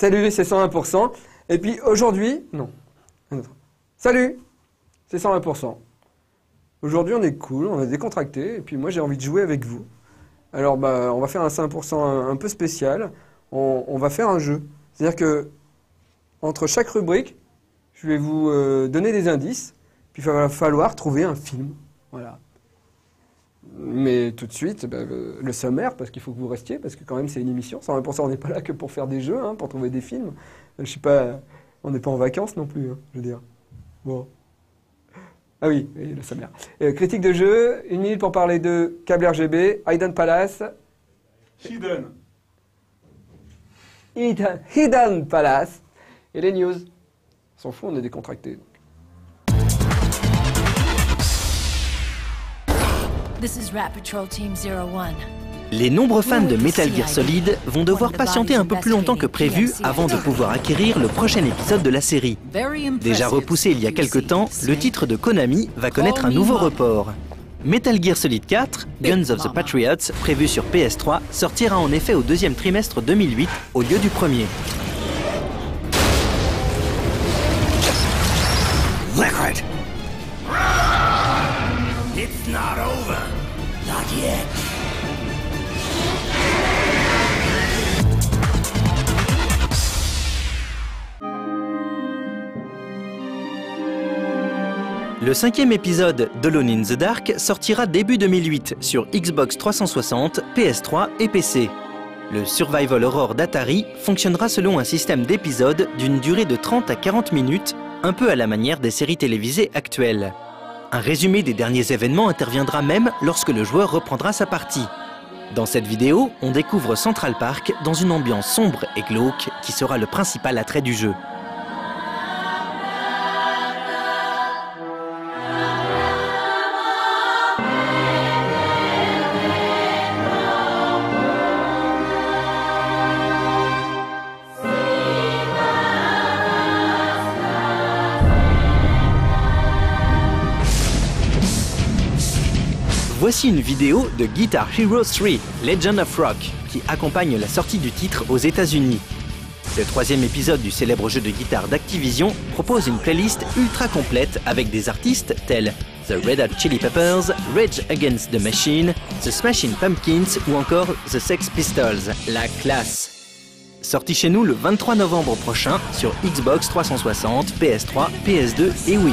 Salut, c'est 101%. Et puis aujourd'hui, non. Salut, c'est 101%. Aujourd'hui, on est cool, on est décontracté, et puis moi, j'ai envie de jouer avec vous. Alors, bah, on va faire un 100% un, peu spécial. On, on va faire un jeu. C'est-à-dire que, entre chaque rubrique, je vais vous euh, donner des indices, puis il va falloir trouver un film. Voilà. Mais tout de suite, bah, le, sommaire, parce qu'il faut que vous restiez, parce que quand même c'est une émission. 120%, on n'est pas là que pour faire des jeux, hein, pour trouver des films. Je sais pas, on n'est pas en vacances non plus, hein, je veux dire. Bon. Ah oui, le sommaire. Euh, critique de jeu, une minute pour parler de câble RGB, Hidden Palace, Hidden. Hidden, Hidden Palace, et les news. S'en fout, on est décontracté. Les nombreux fans de Metal Gear Solid vont devoir patienter un peu plus longtemps que prévu avant de pouvoir acquérir le prochain épisode de la série. Déjà repoussé il y a quelque temps, le titre de Konami va connaître un nouveau report. Metal Gear Solid 4, Guns of the Patriots, prévu sur PS3, sortira en effet au deuxième trimestre 2008 au lieu du premier. Liquid! It's not over. Le cinquième épisode d'Alone in the Dark sortira début 2008 sur Xbox 360, PS3 et PC. Le Survival Horror d'Atari fonctionnera selon un système d'épisodes d'une durée de 30 à 40 minutes, un peu à la manière des séries télévisées actuelles. Un résumé des derniers événements interviendra même lorsque le joueur reprendra sa partie. Dans cette vidéo, on découvre Central Park dans une ambiance sombre et glauque qui sera le principal attrait du jeu. Voici une vidéo de Guitar Hero 3 Legend of Rock qui accompagne la sortie du titre aux États-Unis. Le troisième épisode du célèbre jeu de guitare d'Activision propose une playlist ultra complète avec des artistes tels The Red Hot Chili Peppers, Rage Against the Machine, The Smashing Pumpkins ou encore The Sex Pistols. La classe! Sorti chez nous le 23 novembre prochain sur Xbox 360, PS3, PS2 et Wii.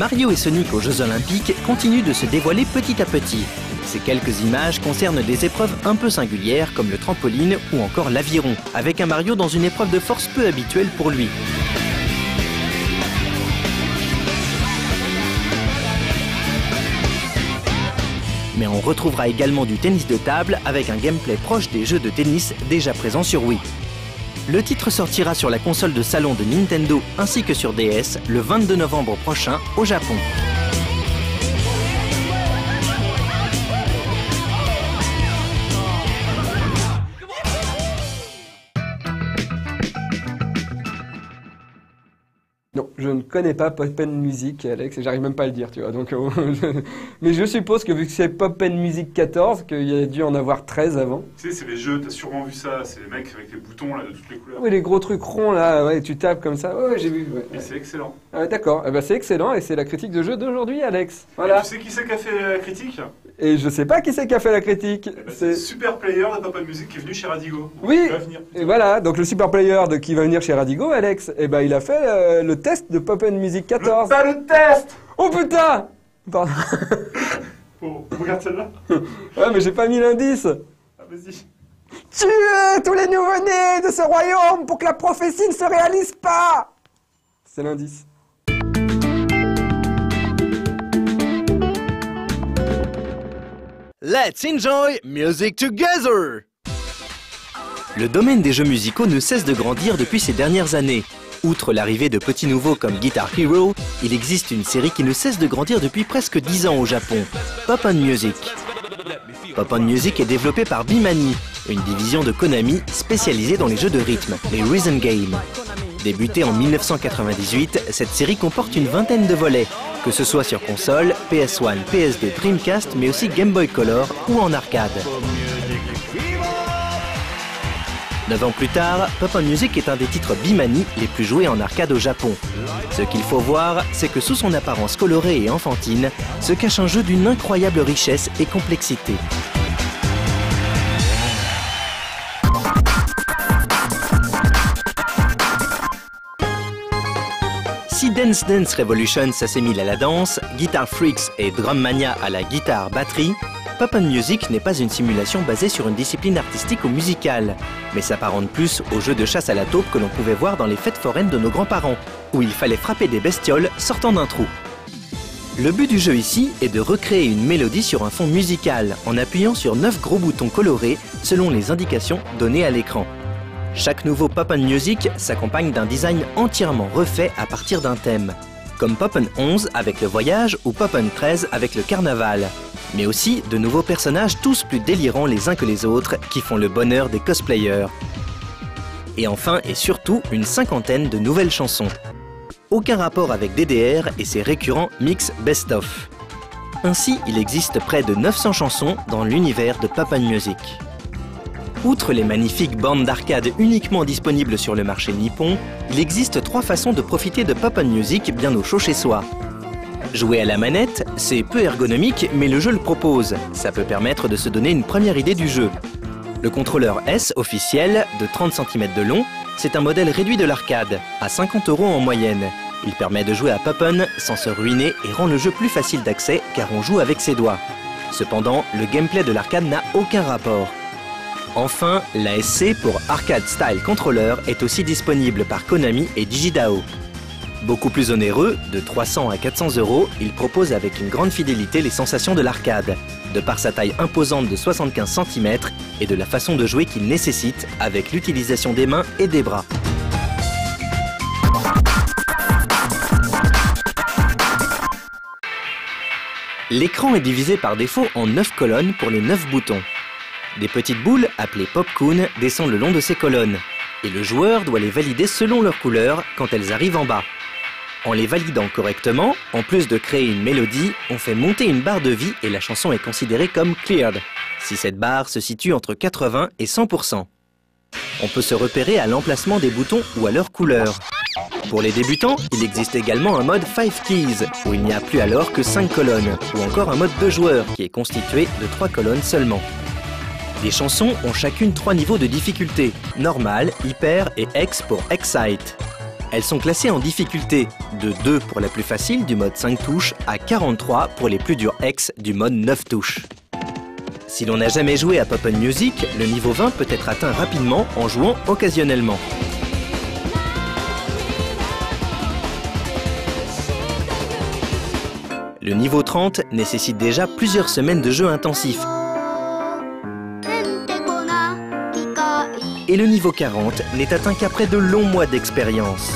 Mario et Sonic aux Jeux Olympiques continuent de se dévoiler petit à petit. Ces quelques images concernent des épreuves un peu singulières comme le trampoline ou encore l'aviron, avec un Mario dans une épreuve de force peu habituelle pour lui. Mais on retrouvera également du tennis de table avec un gameplay proche des jeux de tennis déjà présents sur Wii. Le titre sortira sur la console de salon de Nintendo ainsi que sur DS le 22 novembre prochain au Japon. Ne connais pas Pop and Music, Alex, et j'arrive même pas à le dire, tu vois. Donc, euh, je- Mais je suppose que vu que c'est Pop and Music 14, qu'il y a dû en avoir 13 avant. Tu sais, c'est les jeux, t'as sûrement vu ça, c'est les mecs avec les boutons là de toutes les couleurs. Oui, les gros trucs ronds là, ouais, tu tapes comme ça. Ouais, ouais, j'ai vu. ouais, Et ouais. c'est excellent. Ah, D'accord, eh ben, c'est excellent et c'est la critique de jeu d'aujourd'hui, Alex. Et Voilà. tu sais qui c'est qui a fait la critique? Et je sais pas qui c'est qui a fait la critique. Eh ben, C'est super player de Papa Music qui est venu chez Radigo. Oui. Il va venir. et voilà, donc le super player de qui va venir chez Radigo, Alex, et ben il a fait euh, le test de Pop Music 14. Pas le test Oh putain Pardon. Oh, regarde celle-là? Ouais, mais j'ai pas mis l'indice. Ah, vas-y. Tuez tous les nouveau-nés de ce royaume pour que la prophétie ne se réalise pas C'est l'indice. Let's enjoy music together! Le domaine des jeux musicaux ne cesse de grandir depuis ces dernières années. Outre l'arrivée de petits nouveaux comme Guitar Hero, il existe une série qui ne cesse de grandir depuis presque 10 ans au Japon, Pop On Music. Pop On Music est développé par Bimani, une division de Konami spécialisée dans les jeux de rythme, les Rhythm Games. Débutée en 1998, cette série comporte une vingtaine de volets, que ce soit sur console, PS1, PS2, Dreamcast, mais aussi Game Boy Color ou en arcade. Neuf ans plus tard, Pop Music est un des titres Bimani les plus joués en arcade au Japon. Ce qu'il faut voir, c'est que sous son apparence colorée et enfantine, se cache un jeu d'une incroyable richesse et complexité. Si Dance Dance Revolution s'assimile à la danse, Guitar Freaks et Drum Mania à la guitare-batterie, Pop Music n'est pas une simulation basée sur une discipline artistique ou musicale, mais s'apparente plus au jeu de chasse à la taupe que l'on pouvait voir dans les fêtes foraines de nos grands-parents, où il fallait frapper des bestioles sortant d'un trou. Le but du jeu ici est de recréer une mélodie sur un fond musical en appuyant sur 9 gros boutons colorés selon les indications données à l'écran. Chaque nouveau Pop Music s'accompagne d'un design entièrement refait à partir d'un thème, comme Pop 11 avec le voyage ou Pop 13 avec le carnaval, mais aussi de nouveaux personnages tous plus délirants les uns que les autres qui font le bonheur des cosplayers. Et enfin et surtout une cinquantaine de nouvelles chansons. Aucun rapport avec DDR et ses récurrents mix best-of. Ainsi, il existe près de 900 chansons dans l'univers de Pop Music. Outre les magnifiques bandes d'arcade uniquement disponibles sur le marché nippon, il existe trois façons de profiter de Pop Music bien au chaud chez soi. Jouer à la manette, c'est peu ergonomique, mais le jeu le propose. Ça peut permettre de se donner une première idée du jeu. Le contrôleur S officiel, de 30 cm de long, c'est un modèle réduit de l'arcade, à 50 euros en moyenne. Il permet de jouer à Poppen sans se ruiner et rend le jeu plus facile d'accès car on joue avec ses doigts. Cependant, le gameplay de l'arcade n'a aucun rapport. Enfin, l'ASC pour Arcade Style Controller est aussi disponible par Konami et DigiDAO. Beaucoup plus onéreux, de 300 à 400 euros, il propose avec une grande fidélité les sensations de l'arcade, de par sa taille imposante de 75 cm et de la façon de jouer qu'il nécessite avec l'utilisation des mains et des bras. L'écran est divisé par défaut en 9 colonnes pour les 9 boutons. Des petites boules, appelées popcoon, descendent le long de ces colonnes, et le joueur doit les valider selon leur couleur quand elles arrivent en bas. En les validant correctement, en plus de créer une mélodie, on fait monter une barre de vie et la chanson est considérée comme cleared, si cette barre se situe entre 80 et 100%. On peut se repérer à l'emplacement des boutons ou à leur couleur. Pour les débutants, il existe également un mode 5 keys, où il n'y a plus alors que 5 colonnes, ou encore un mode 2 joueurs, qui est constitué de 3 colonnes seulement. Les chansons ont chacune 3 niveaux de difficulté, normal, hyper et X pour Excite. Elles sont classées en difficulté, de 2 pour la plus facile du mode 5 touches à 43 pour les plus durs X du mode 9 touches. Si l'on n'a jamais joué à Pop Music, le niveau 20 peut être atteint rapidement en jouant occasionnellement. Le niveau 30 nécessite déjà plusieurs semaines de jeu intensif. Et le niveau 40 n'est atteint qu'après de longs mois d'expérience.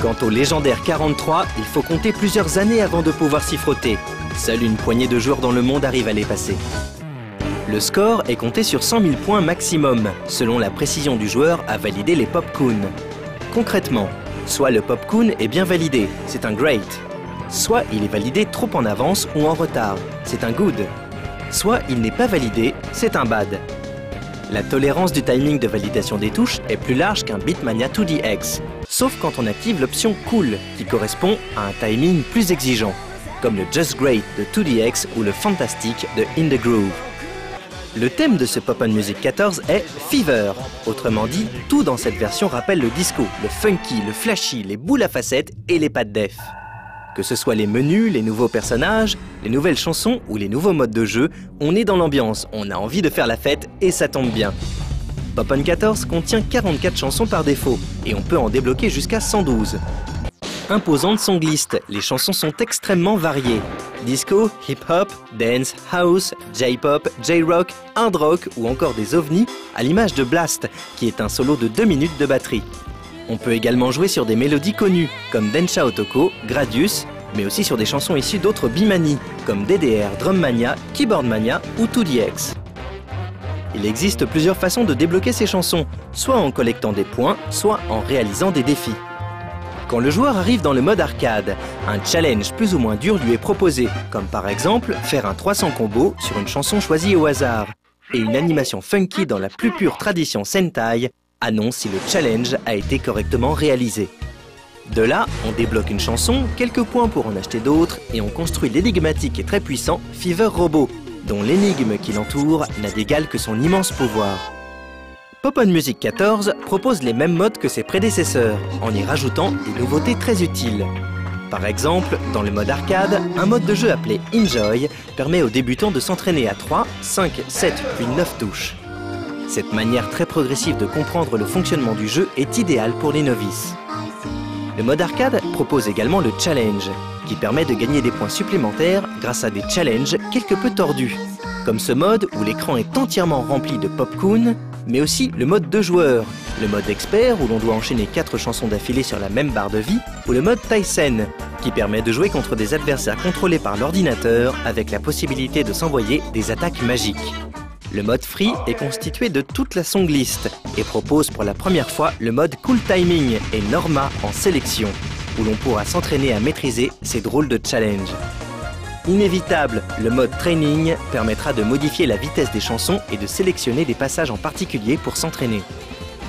Quant au légendaire 43, il faut compter plusieurs années avant de pouvoir s'y frotter. Seule une poignée de joueurs dans le monde arrive à les passer. Le score est compté sur 100 000 points maximum, selon la précision du joueur à valider les popcoons. Concrètement, soit le popcoon est bien validé, c'est un great. Soit il est validé trop en avance ou en retard, c'est un good. Soit il n'est pas validé, c'est un bad. La tolérance du timing de validation des touches est plus large qu'un Bitmania 2DX, sauf quand on active l'option Cool, qui correspond à un timing plus exigeant, comme le Just Great de 2DX ou le Fantastic de In the Groove. Le thème de ce Pop Music 14 est Fever. Autrement dit, tout dans cette version rappelle le disco, le funky, le flashy, les boules à facettes et les pattes def. Que ce soit les menus, les nouveaux personnages, les nouvelles chansons ou les nouveaux modes de jeu, on est dans l'ambiance, on a envie de faire la fête et ça tombe bien. Pop 14 contient 44 chansons par défaut et on peut en débloquer jusqu'à 112. Imposante son liste, les chansons sont extrêmement variées. Disco, hip-hop, dance, house, J-pop, J-rock, hard rock ou encore des ovnis, à l'image de Blast, qui est un solo de 2 minutes de batterie. On peut également jouer sur des mélodies connues, comme Densha Otoko, Gradius, mais aussi sur des chansons issues d'autres Bimani, comme DDR, Drum Mania, Keyboard Mania ou 2DX. Il existe plusieurs façons de débloquer ces chansons, soit en collectant des points, soit en réalisant des défis. Quand le joueur arrive dans le mode arcade, un challenge plus ou moins dur lui est proposé, comme par exemple faire un 300 combo sur une chanson choisie au hasard. Et une animation funky dans la plus pure tradition Sentai annonce si le challenge a été correctement réalisé. De là, on débloque une chanson, quelques points pour en acheter d'autres, et on construit l'énigmatique et très puissant Fever Robot, dont l'énigme qui l'entoure n'a d'égal que son immense pouvoir. Pop Music 14 propose les mêmes modes que ses prédécesseurs, en y rajoutant des nouveautés très utiles. Par exemple, dans le mode arcade, un mode de jeu appelé Enjoy permet aux débutants de s'entraîner à 3, 5, 7 puis 9 touches. Cette manière très progressive de comprendre le fonctionnement du jeu est idéale pour les novices. Le mode arcade propose également le challenge, qui permet de gagner des points supplémentaires grâce à des challenges quelque peu tordus, comme ce mode où l'écran est entièrement rempli de popcorn, mais aussi le mode de joueur, le mode expert où l'on doit enchaîner 4 chansons d'affilée sur la même barre de vie, ou le mode Tyson, qui permet de jouer contre des adversaires contrôlés par l'ordinateur avec la possibilité de s'envoyer des attaques magiques. Le mode Free est constitué de toute la songlist et propose pour la première fois le mode Cool Timing et Norma en sélection, où l'on pourra s'entraîner à maîtriser ces drôles de challenges. Inévitable, le mode Training permettra de modifier la vitesse des chansons et de sélectionner des passages en particulier pour s'entraîner.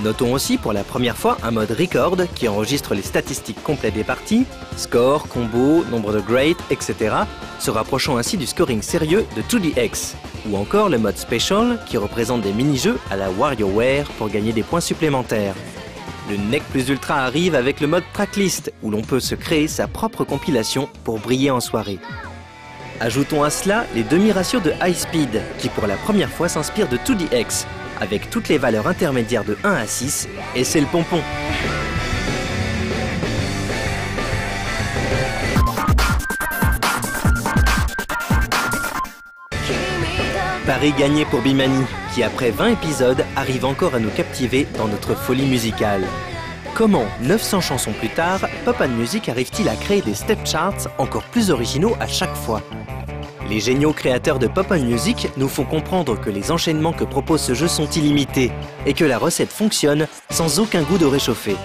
Notons aussi pour la première fois un mode Record qui enregistre les statistiques complètes des parties, score, combo, nombre de great, etc., se rapprochant ainsi du scoring sérieux de 2DX. Ou encore le mode Special qui représente des mini-jeux à la WarioWare pour gagner des points supplémentaires. Le NEC Plus Ultra arrive avec le mode Tracklist où l'on peut se créer sa propre compilation pour briller en soirée. Ajoutons à cela les demi-ratios de High Speed qui pour la première fois s'inspirent de 2DX avec toutes les valeurs intermédiaires de 1 à 6 et c'est le pompon. Paris gagné pour Bimani, qui après 20 épisodes arrive encore à nous captiver dans notre folie musicale. Comment, 900 chansons plus tard, Pop Music arrive-t-il à créer des step charts encore plus originaux à chaque fois? Les géniaux créateurs de Pop Music nous font comprendre que les enchaînements que propose ce jeu sont illimités et que la recette fonctionne sans aucun goût de réchauffé.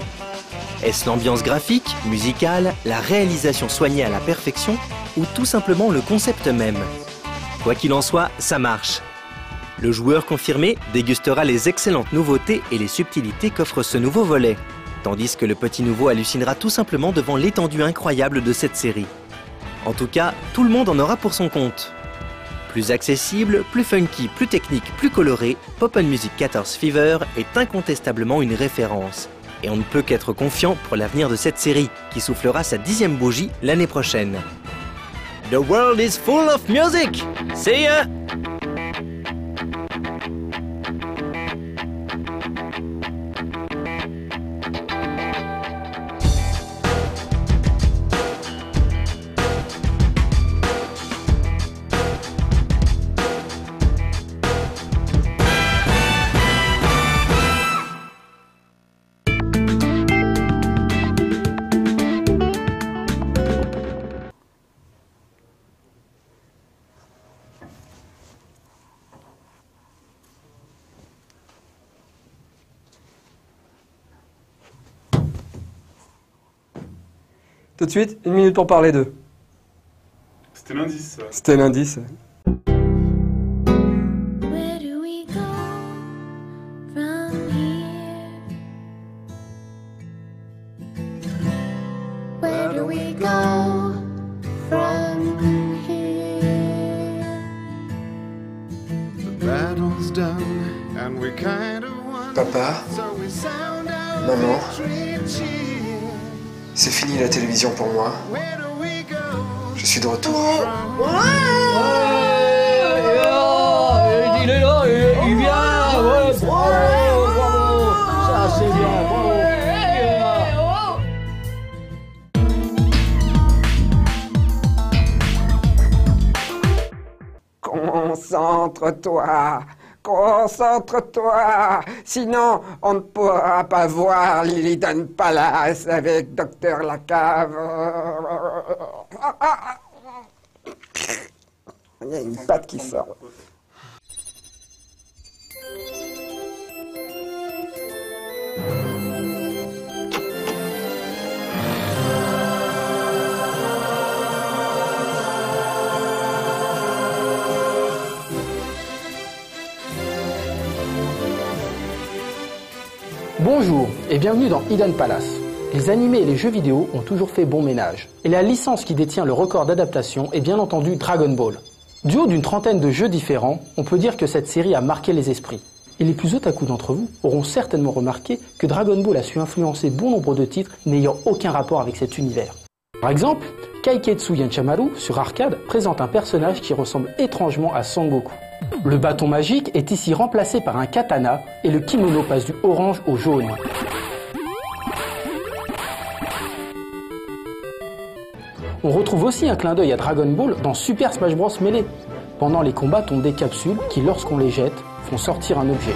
Est-ce l'ambiance graphique, musicale, la réalisation soignée à la perfection ou tout simplement le concept même? Quoi qu'il en soit, ça marche. Le joueur confirmé dégustera les excellentes nouveautés et les subtilités qu'offre ce nouveau volet, tandis que le petit nouveau hallucinera tout simplement devant l'étendue incroyable de cette série. En tout cas, tout le monde en aura pour son compte. Plus accessible, plus funky, plus technique, plus coloré, Pop Music 14 Fever est incontestablement une référence. Et on ne peut qu'être confiant pour l'avenir de cette série, qui soufflera sa dixième bougie l'année prochaine. The world is full of music! See ya! Tout de suite, une minute pour parler d'eux. C'était l'indice, ça. C'était l'indice. C'est fini la télévision pour moi. Je suis de retour. from Il est là, il, il vient, ouais, bravo, bravo, ça c'est bien, bravo. Concentre-toi, concentre-toi, sinon on ne pourra pas voir Lilidan Palace avec Docteur Lacave. Il y a une patte qui sort. Bonjour et bienvenue dans Hidden Palace. Les animés et les jeux vidéo ont toujours fait bon ménage. Et la licence qui détient le record d'adaptation est bien entendu Dragon Ball. Du haut d'une trentaine de jeux différents, on peut dire que cette série a marqué les esprits. Et les plus otaku d'entre vous auront certainement remarqué que Dragon Ball a su influencer bon nombre de titres n'ayant aucun rapport avec cet univers. Par exemple, Kaiketsu Yanchamaru sur arcade présente un personnage qui ressemble étrangement à Sangoku. Le bâton magique est ici remplacé par un katana et le kimono passe du orange au jaune. On retrouve aussi un clin d'œil à Dragon Ball dans Super Smash Bros Melee. Pendant les combats tombent des capsules qui, lorsqu'on les jette, font sortir un objet.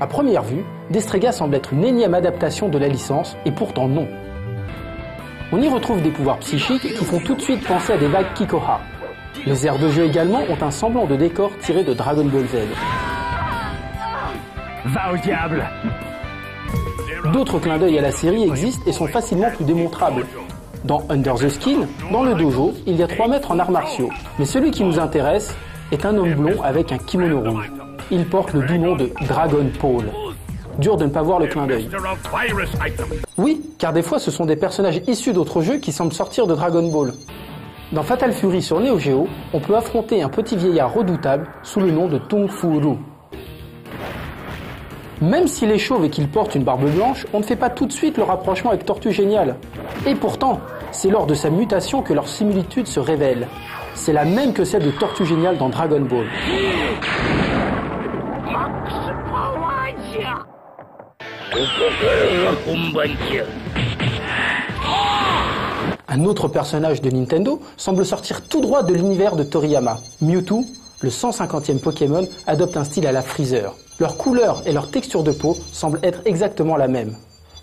À première vue, Destrega semble être une énième adaptation de la licence, et pourtant non. On y retrouve des pouvoirs psychiques qui font tout de suite penser à des vagues Kikoha. Les aires de jeu également ont un semblant de décor tiré de Dragon Ball Z. Va au diable D'autres clins d'œil à la série existent et sont facilement plus démontrables. Dans Under the Skin, dans le dojo, il y a 3 mètres en arts martiaux. Mais celui qui nous intéresse est un homme blond avec un kimono rouge. Il porte le doux nom de Dragon Paul. Dur de ne pas voir le clin d'œil. Oui, car des fois ce sont des personnages issus d'autres jeux qui semblent sortir de Dragon Ball. Dans Fatal Fury sur Neo Geo, on peut affronter un petit vieillard redoutable sous le nom de Tung Fu Ru. Même s'il est chauve et qu'il porte une barbe blanche, on ne fait pas tout de suite le rapprochement avec Tortue Géniale. Et pourtant, c'est lors de sa mutation que leur similitude se révèle. C'est la même que celle de Tortue Géniale dans Dragon Ball. Un autre personnage de Nintendo semble sortir tout droit de l'univers de Toriyama. Mewtwo, le 150e Pokémon, adopte un style à la Freezer. Leur couleur et leur texture de peau semblent être exactement la même.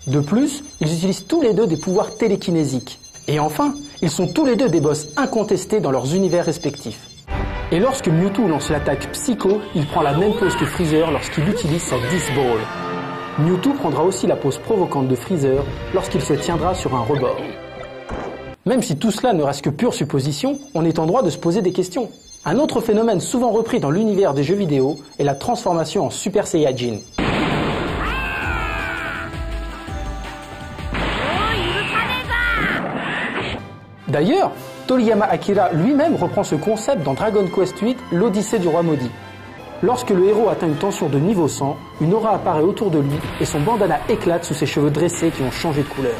De plus, ils utilisent tous les deux des pouvoirs télékinésiques. Et enfin, ils sont tous les deux des boss incontestés dans leurs univers respectifs. Et lorsque Mewtwo lance l'attaque Psycho, il prend la même pose que Freezer lorsqu'il utilise sa Disc Ball. Mewtwo prendra aussi la pose provocante de Freezer lorsqu'il se tiendra sur un rebord. Même si tout cela ne reste que pure supposition, on est en droit de se poser des questions. Un autre phénomène souvent repris dans l'univers des jeux vidéo est la transformation en Super Saiyajin. D'ailleurs, Toriyama Akira lui-même reprend ce concept dans Dragon Quest VIII, l'Odyssée du roi maudit. Lorsque le héros atteint une tension de niveau 100, une aura apparaît autour de lui et son bandana éclate sous ses cheveux dressés qui ont changé de couleur.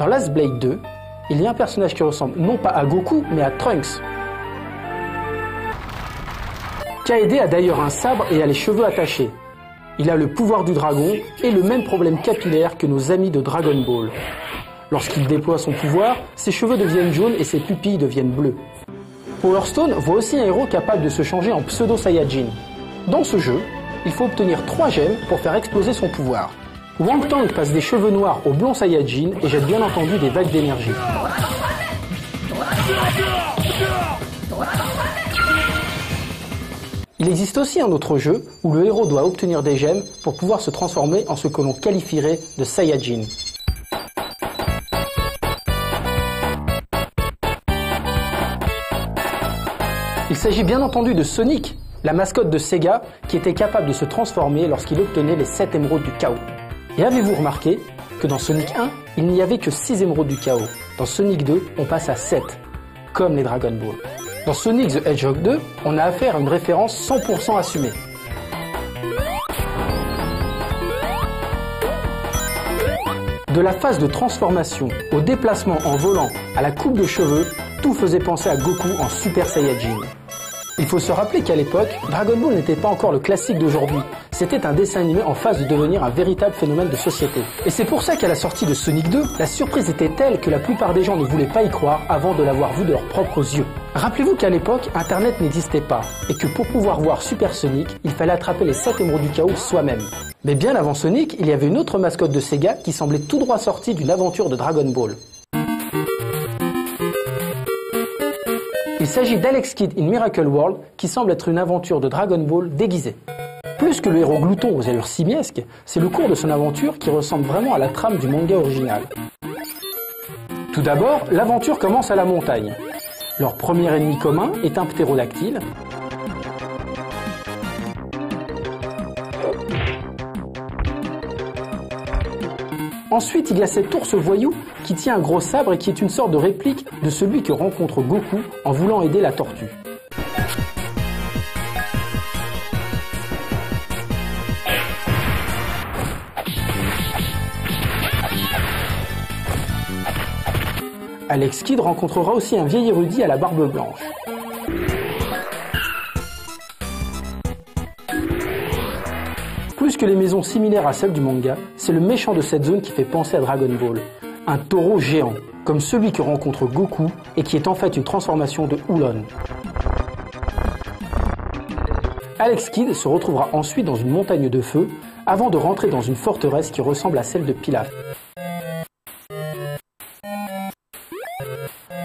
Dans Last Blade 2, il y a un personnage qui ressemble non pas à Goku, mais à Trunks. Kaede a d'ailleurs un sabre et a les cheveux attachés. Il a le pouvoir du dragon et le même problème capillaire que nos amis de Dragon Ball. Lorsqu'il déploie son pouvoir, ses cheveux deviennent jaunes et ses pupilles deviennent bleues. Power Stone voit aussi un héros capable de se changer en pseudo Saiyajin. Dans ce jeu, il faut obtenir 3 gemmes pour faire exploser son pouvoir. Wang Tang passe des cheveux noirs au blond Saiyajin et jette bien entendu des vagues d'énergie. Il existe aussi un autre jeu où le héros doit obtenir des gemmes pour pouvoir se transformer en ce que l'on qualifierait de Saiyajin. S'agit bien entendu de Sonic, la mascotte de Sega qui était capable de se transformer lorsqu'il obtenait les 7 émeraudes du chaos. Et avez-vous remarqué que dans Sonic 1, il n'y avait que 6 émeraudes du chaos? Dans Sonic 2, on passe à 7, comme les Dragon Ball. Dans Sonic the Hedgehog 2, on a affaire à une référence 100% assumée. De la phase de transformation au déplacement en volant à la coupe de cheveux, tout faisait penser à Goku en Super Saiyajin. Il faut se rappeler qu'à l'époque, Dragon Ball n'était pas encore le classique d'aujourd'hui. C'était un dessin animé en phase de devenir un véritable phénomène de société. Et c'est pour ça qu'à la sortie de Sonic 2, la surprise était telle que la plupart des gens ne voulaient pas y croire avant de l'avoir vu de leurs propres yeux. Rappelez-vous qu'à l'époque, Internet n'existait pas et que pour pouvoir voir Super Sonic, il fallait attraper les 7 émeraudes du chaos soi-même. Mais bien avant Sonic, il y avait une autre mascotte de Sega qui semblait tout droit sortie d'une aventure de Dragon Ball. Il s'agit d'Alex Kidd in Miracle World qui semble être une aventure de Dragon Ball déguisée. Plus que le héros glouton aux allures simiesques, c'est le cours de son aventure qui ressemble vraiment à la trame du manga original. Tout d'abord, l'aventure commence à la montagne. Leur premier ennemi commun est un ptérodactyle. Ensuite, il y a cet ours voyou qui tient un gros sabre et qui est une sorte de réplique de celui que rencontre Goku en voulant aider la tortue. Alex Kidd rencontrera aussi un vieil érudit à la barbe blanche. Les maisons similaires à celles du manga, c'est le méchant de cette zone qui fait penser à Dragon Ball. Un taureau géant, comme celui que rencontre Goku et qui est en fait une transformation de Oulon. Alex Kidd se retrouvera ensuite dans une montagne de feu avant de rentrer dans une forteresse qui ressemble à celle de Pilaf.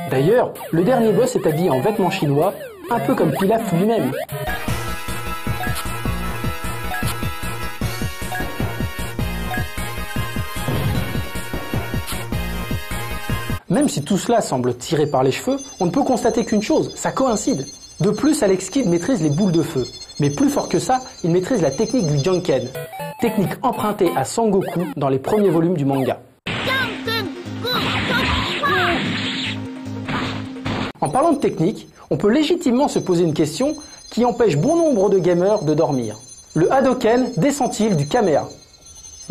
D'ailleurs, le dernier boss est habillé en vêtements chinois, un peu comme Pilaf lui-même. Même si tout cela semble tiré par les cheveux, on ne peut constater qu'une chose, ça coïncide. De plus, Alex Kidd maîtrise les boules de feu. Mais plus fort que ça, il maîtrise la technique du Janken, technique empruntée à Sangoku dans les premiers volumes du manga. En parlant de technique, on peut légitimement se poser une question qui empêche bon nombre de gamers de dormir. Le Hadoken descend-il du Kamea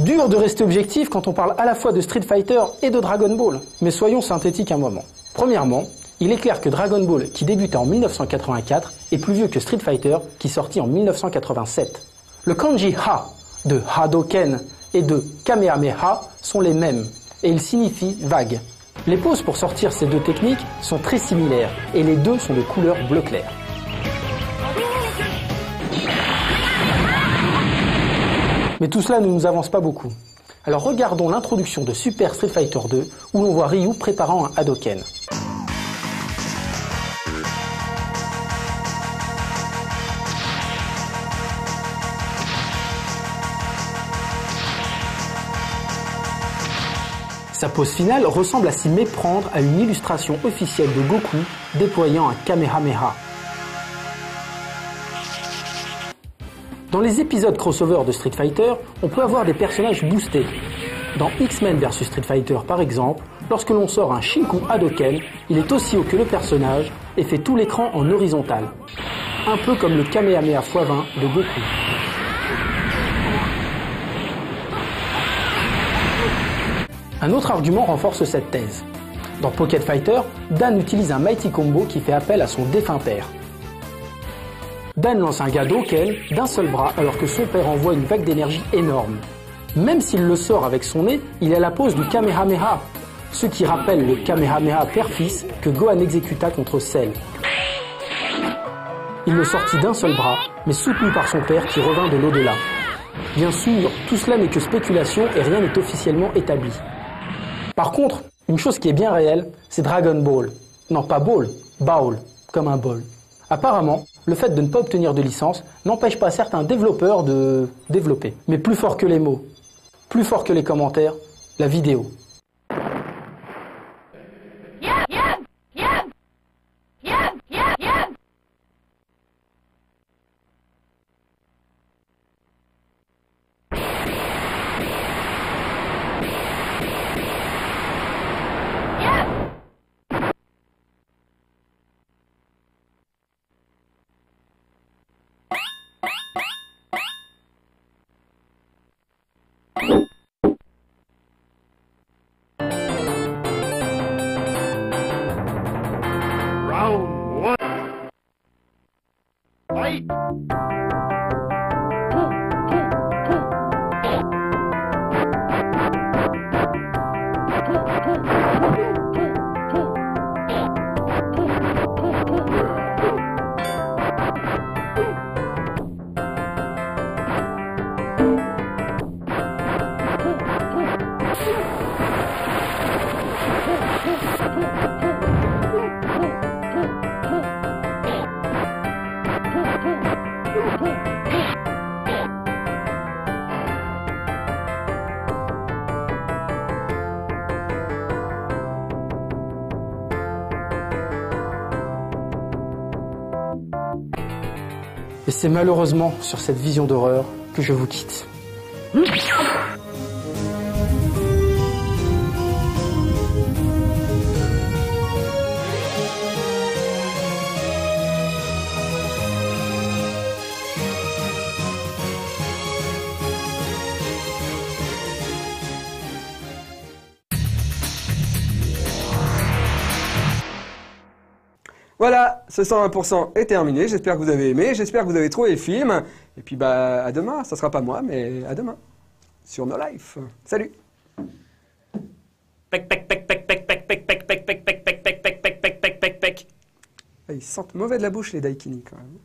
Dur de rester objectif quand on parle à la fois de Street Fighter et de Dragon Ball, mais soyons synthétiques un moment. Premièrement, il est clair que Dragon Ball, qui débutait en 1984, est plus vieux que Street Fighter, qui sortit en 1987. Le kanji Ha de Hadoken et de Kamehameha sont les mêmes, et ils signifient vague. Les poses pour sortir ces deux techniques sont très similaires, et les deux sont de couleur bleu clair. Mais tout cela ne nous avance pas beaucoup. Alors regardons l'introduction de Super Street Fighter 2 où l'on voit Ryu préparant un Hadoken. Sa pose finale ressemble à s'y méprendre à une illustration officielle de Goku déployant un Kamehameha. Dans les épisodes crossover de Street Fighter, on peut avoir des personnages boostés. Dans X-Men vs Street Fighter par exemple, lorsque l'on sort un Shinku Hadoken, il est aussi haut que le personnage et fait tout l'écran en horizontal. Un peu comme le Kamehameha x20 de Goku. Un autre argument renforce cette thèse. Dans Pocket Fighter, Dan utilise un Mighty Combo qui fait appel à son défunt père. Dan lance un Gadoken d'un seul bras alors que son père envoie une vague d'énergie énorme. Même s'il le sort avec son nez, il a la pose du Kamehameha, ce qui rappelle le Kamehameha père-fils que Gohan exécuta contre Cell. Il le sortit d'un seul bras, mais soutenu par son père qui revint de l'au-delà. Bien sûr, tout cela n'est que spéculation et rien n'est officiellement établi. Par contre, une chose qui est bien réelle, c'est Dragon Ball. Non, pas Ball, Ball, comme un bol. Apparemment, le fait de ne pas obtenir de licence n'empêche pas certains développeurs de développer. Mais plus fort que les mots, plus fort que les commentaires, la vidéo. C'est malheureusement sur cette vision d'horreur que je vous quitte. Voilà, ce 120% est terminé. J'espère que vous avez aimé, j'espère que vous avez trouvé le film. Et puis bah à demain, ça sera pas moi, mais à demain. Sur No Life. Salut Pec, pec, pec, pec, pec, pec, pec, pec, pec, pec, pec, pec, pec, pec, pec, pec, pec, pec. Ils sentent mauvais de la bouche, les daikini, quand même.